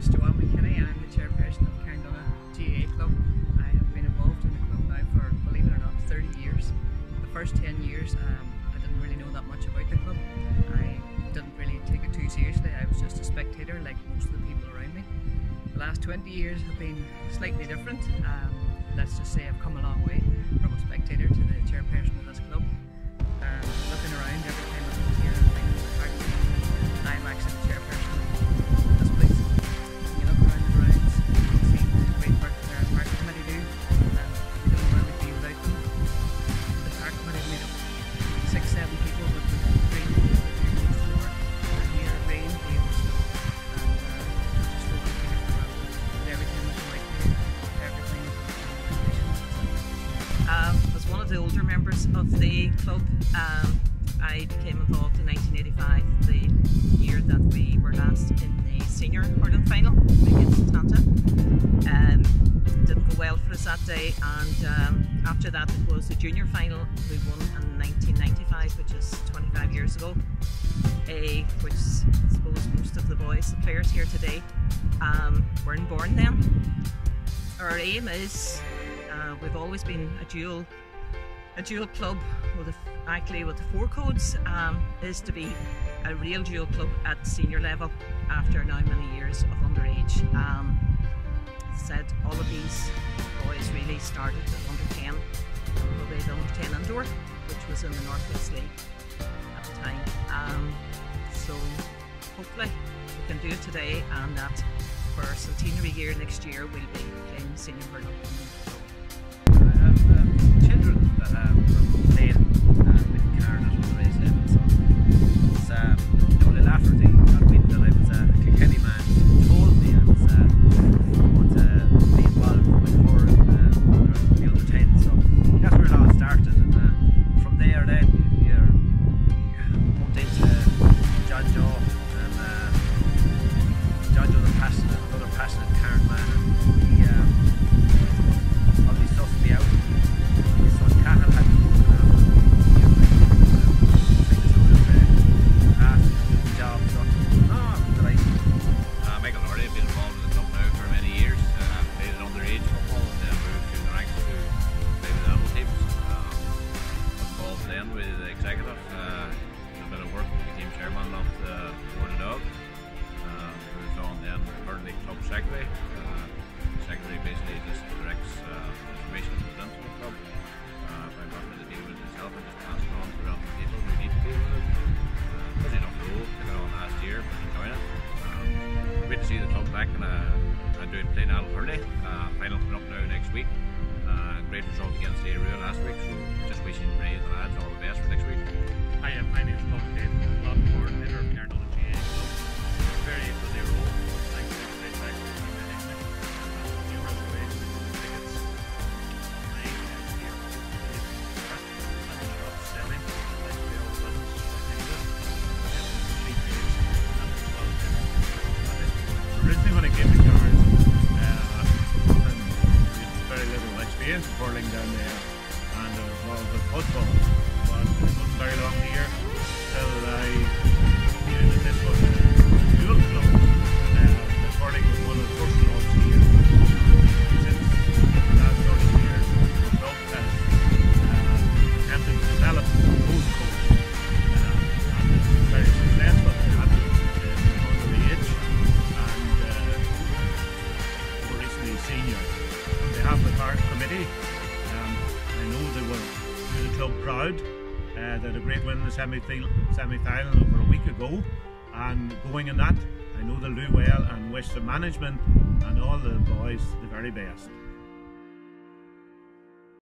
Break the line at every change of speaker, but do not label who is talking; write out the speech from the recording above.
is Joanne McKinney. I'm the chairperson of Carndonagh GAA Club. I have been involved in the club now for, believe it or not, 30 years. The first 10 years um, I didn't really know that much about the club. I didn't really take it too seriously. I was just a spectator like most of the people around me. The last 20 years have been slightly different. Um, let's just say I've come a long way the
older members of the club. Um, I became involved in 1985, the year that we were last in the senior hurling final against Setanta. Um, didn't go well for us that day, and um, after that it was the junior final we won in 1995, which is 25 years ago. A, which I suppose most of the boys, the players here today, um, weren't born then. Our aim is uh, we've always been a dual a dual club with a, actually with the four codes um, is to be a real dual club at senior level after now many years of underage. Um, said all of these boys really started at under 10, probably the under 10 indoor, which was in the Northwest League at the time. Um, so hopefully we can do it today and that for centenary year next year we'll be playing senior hurling.
Back and uh, doing playing adult early. Uh, final up now next week. Uh, great result against Aodh Ruadh last week,
of hurling down there and I was involved with football. But it wasn't very long here proud. Uh, they a great win in the semi-final over a week ago, and going in that, I know they'll do well and wish the management and all the boys the very best.